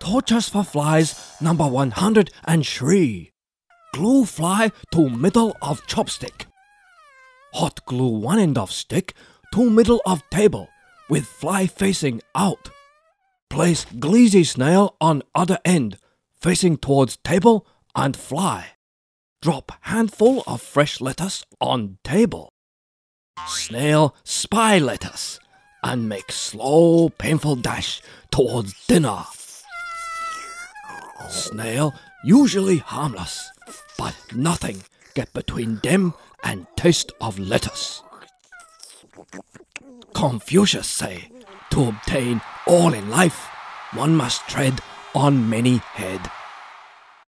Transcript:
Tortures for flies number 103. Glue fly to middle of chopstick. Hot glue one end of stick to middle of table with fly facing out. Place greasy snail on other end facing towards table and fly. Drop handful of fresh lettuce on table. Snail spy lettuce and make slow painful dash towards dinner. Snail usually harmless, but nothing get between them and taste of lettuce. Confucius say, to obtain all in life, one must tread on many head.